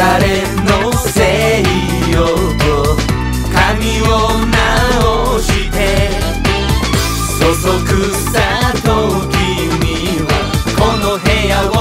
誰のせいよと髪を直して。そそくさと君はこの部屋を